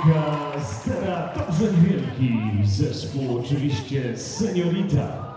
Anika Stera Dobrzeń Wielki, zespół oczywiście Seniorita.